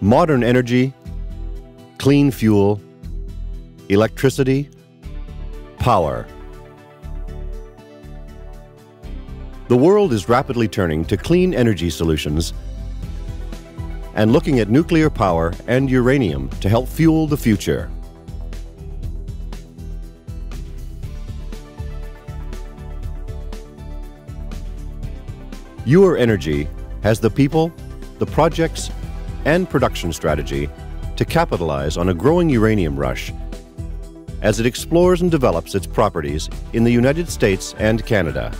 modern energy, clean fuel, electricity, power. The world is rapidly turning to clean energy solutions and looking at nuclear power and uranium to help fuel the future. Ur-Energy has the people, the projects, and production strategy to capitalize on a growing uranium rush as it explores and develops its properties in the United States and Canada.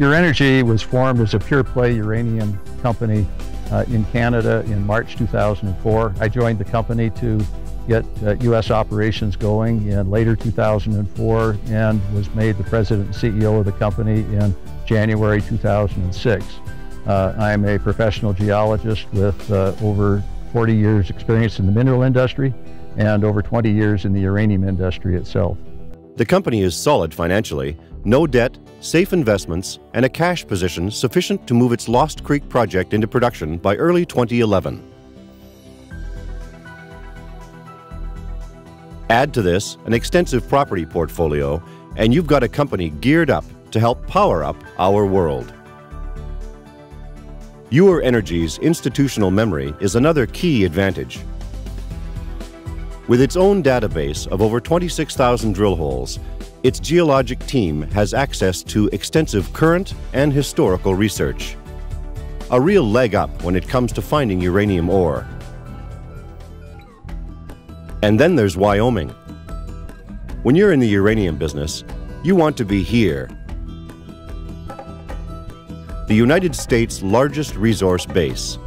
Ur-Energy was formed as a pure play uranium company uh, in Canada in March 2004. I joined the company to get uh, U.S. operations going in later 2004 and was made the president and CEO of the company in January 2006. Uh, I'm a professional geologist with uh, over 40 years experience in the mineral industry and over 20 years in the uranium industry itself. The company is solid financially, no debt, safe investments, and a cash position sufficient to move its Lost Creek project into production by early 2011. Add to this an extensive property portfolio, and you've got a company geared up to help power up our world. Ur-Energy's institutional memory is another key advantage. With its own database of over 26,000 drill holes, its geologic team has access to extensive current and historical research. A real leg up when it comes to finding uranium ore. And then there's Wyoming. When you're in the uranium business, you want to be here. The United States' largest resource base.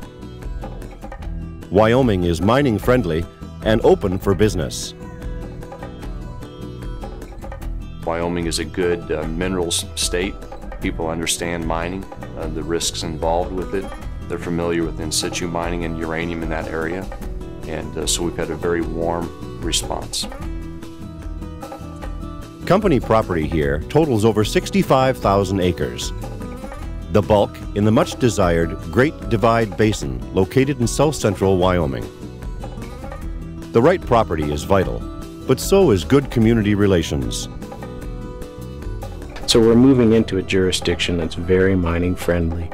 Wyoming is mining friendly and open for business. Wyoming is a good uh, minerals state. People understand mining, uh, the risks involved with it. They're familiar with in situ mining and uranium in that area. And uh, so we've had a very warm response. Company property here totals over 65,000 acres. The bulk in the much desired Great Divide Basin located in south central Wyoming. The right property is vital, but so is good community relations. So we're moving into a jurisdiction that's very mining friendly.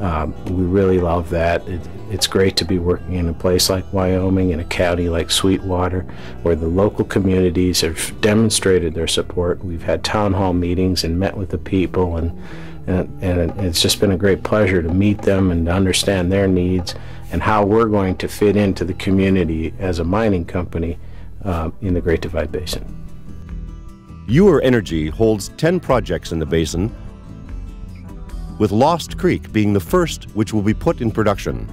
Um, we really love that. It, it's great to be working in a place like Wyoming, in a county like Sweetwater, where the local communities have demonstrated their support. We've had town hall meetings and met with the people, and, and, and it's just been a great pleasure to meet them and to understand their needs and how we're going to fit into the community as a mining company uh, in the Great Divide Basin. Ur-Energy holds 10 projects in the basin, with Lost Creek being the first which will be put in production.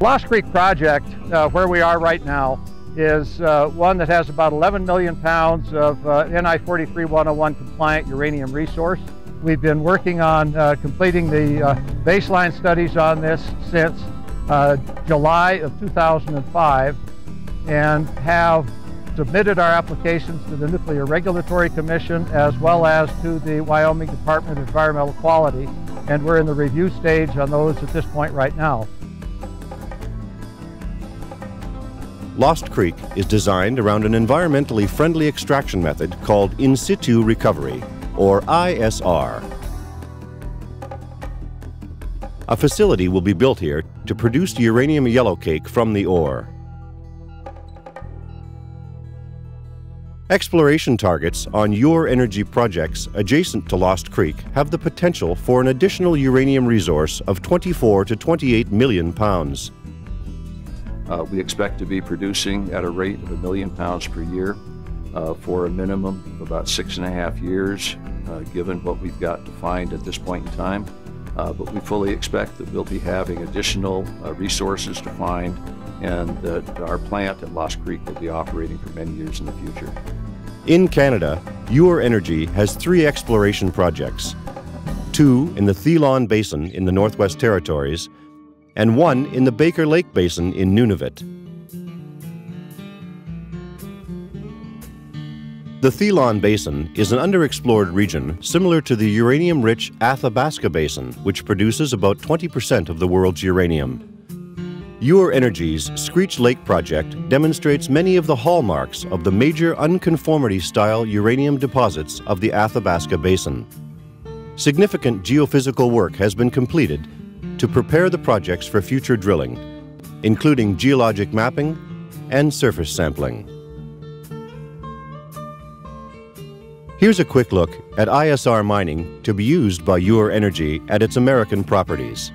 Lost Creek project, uh, where we are right now, is uh, one that has about 11 million pounds of uh, NI 43-101 compliant uranium resource. We've been working on uh, completing the uh, baseline studies on this since uh, July of 2005 and have submitted our applications to the Nuclear Regulatory Commission as well as to the Wyoming Department of Environmental Quality and we're in the review stage on those at this point right now. Lost Creek is designed around an environmentally friendly extraction method called in situ recovery, or ISR. A facility will be built here to produce uranium yellowcake from the ore. Exploration targets on Ur-Energy projects adjacent to Lost Creek have the potential for an additional uranium resource of 24 to 28 million pounds. Uh, we expect to be producing at a rate of a million pounds per year uh, for a minimum of about six and a half years, uh, given what we've got to find at this point in time. Uh, but we fully expect that we'll be having additional uh, resources to find and that our plant at Lost Creek will be operating for many years in the future. In Canada, Ur-Energy has three exploration projects, two in the Thelon Basin in the Northwest Territories, and one in the Baker Lake Basin in Nunavut. The Thelon Basin is an underexplored region similar to the uranium-rich Athabasca Basin, which produces about 20% of the world's uranium. Ur-Energy's Screech Lake project demonstrates many of the hallmarks of the major unconformity-style uranium deposits of the Athabasca Basin. Significant geophysical work has been completed to prepare the projects for future drilling, including geologic mapping and surface sampling. Here's a quick look at ISR mining to be used by Ur-Energy at its American properties.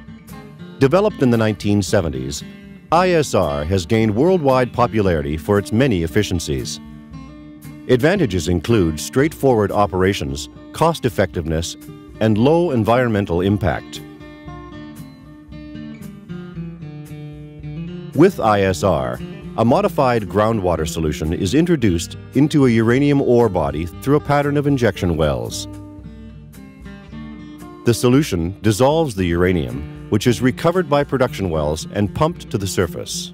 Developed in the 1970s, ISR has gained worldwide popularity for its many efficiencies. Advantages include straightforward operations, cost effectiveness, and low environmental impact. With ISR, a modified groundwater solution is introduced into a uranium ore body through a pattern of injection wells. The solution dissolves the uranium which is recovered by production wells and pumped to the surface.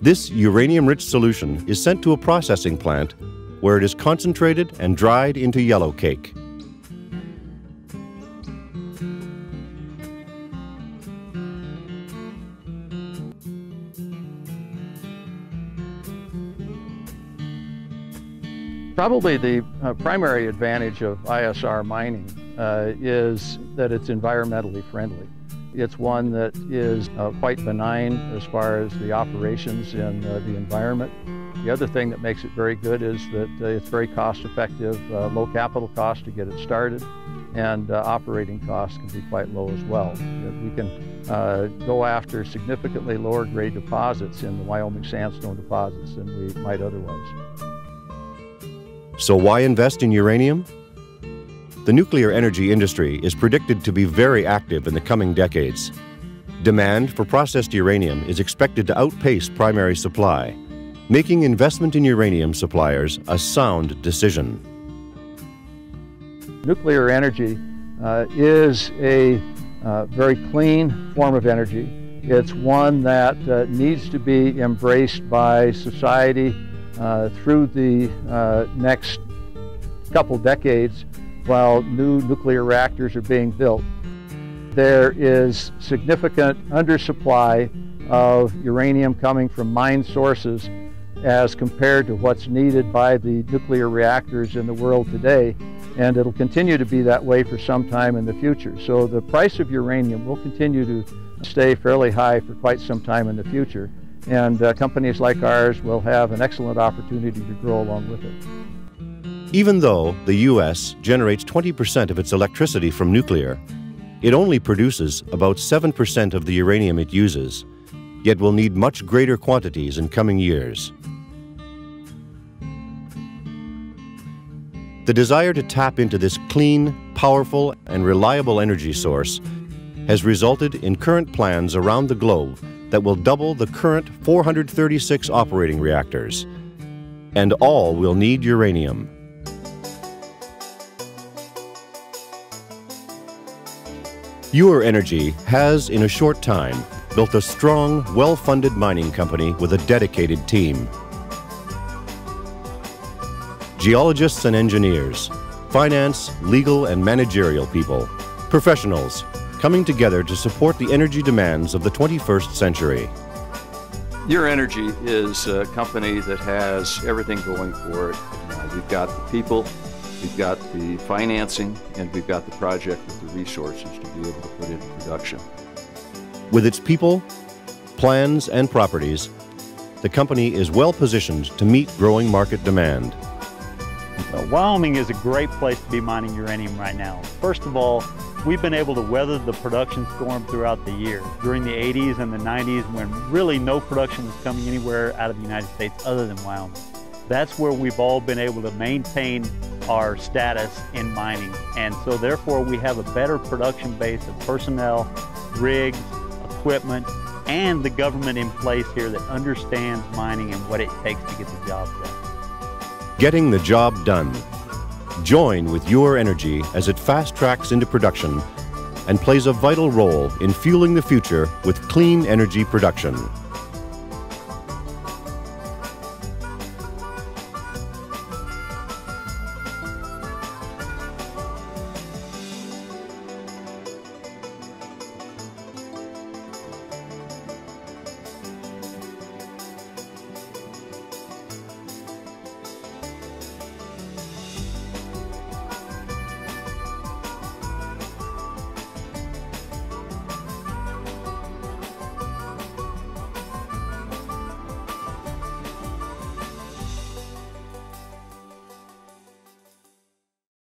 This uranium-rich solution is sent to a processing plant where it is concentrated and dried into yellow cake. Probably the uh, primary advantage of ISR mining uh, is that it's environmentally friendly. It's one that is uh, quite benign as far as the operations in uh, the environment. The other thing that makes it very good is that uh, it's very cost effective, uh, low capital cost to get it started, and operating costs can be quite low as well. We can go after significantly lower grade deposits in the Wyoming sandstone deposits than we might otherwise. So why invest in uranium? The nuclear energy industry is predicted to be very active in the coming decades. Demand for processed uranium is expected to outpace primary supply, making investment in uranium suppliers a sound decision. Nuclear energy uh, is a uh, very clean form of energy. It's one that uh, needs to be embraced by society through the uh, next couple decades while new nuclear reactors are being built. There is significant undersupply of uranium coming from mine sources as compared to what's needed by the nuclear reactors in the world today and it'll continue to be that way for some time in the future. So the price of uranium will continue to stay fairly high for quite some time in the future and uh, companies like ours will have an excellent opportunity to grow along with it. Even though the U.S. generates 20% of its electricity from nuclear, it only produces about 7% of the uranium it uses, yet will need much greater quantities in coming years. The desire to tap into this clean, powerful, and reliable energy source has resulted in current plans around the globe that will double the current 436 operating reactors. And all will need uranium. Ur-Energy has, in a short time, built a strong, well-funded mining company with a dedicated team. Geologists and engineers, finance, legal, and managerial people, professionals coming together to support the energy demands of the 21st century. Ur-Energy is a company that has everything going for it. Uh, we've got the people, we've got the financing, and we've got the project with the resources to be able to put into production. With its people, plans, and properties, the company is well positioned to meet growing market demand. Wyoming is a great place to be mining uranium right now. First of all, We've been able to weather the production storm throughout the year. During the 80s and the 90s when really no production was coming anywhere out of the United States other than Wyoming. That's where we've all been able to maintain our status in mining. And so therefore we have a better production base of personnel, rigs, equipment, and the government in place here that understands mining and what it takes to get the job done. Getting the job done Join with Ur-Energy as it fast tracks into production and plays a vital role in fueling the future with clean energy production.